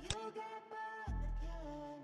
you get bored of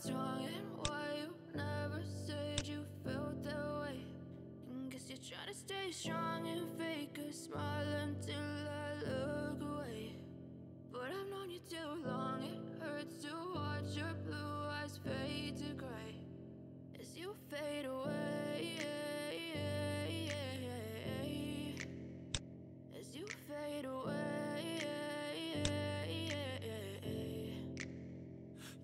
what's wrong and why you never said you felt that way. And guess you're trying to stay strong and fake a smile until I look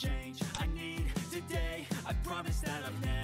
change. I need today. I promise that I've never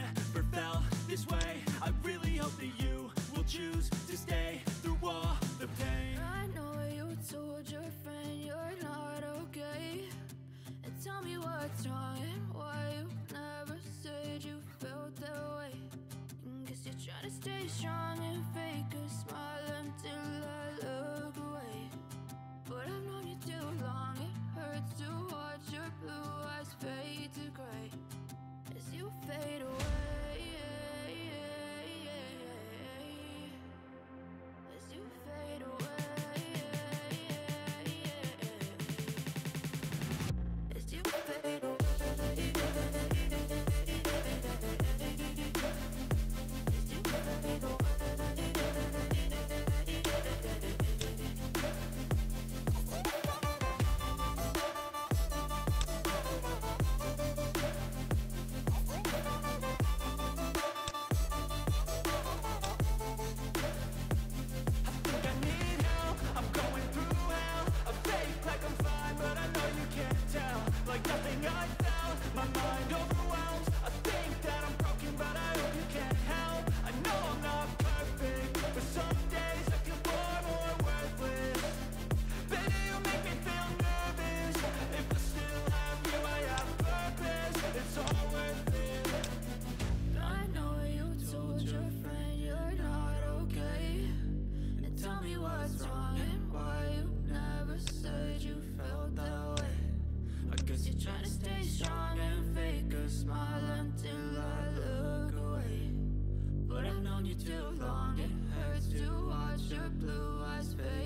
your blue eyes fade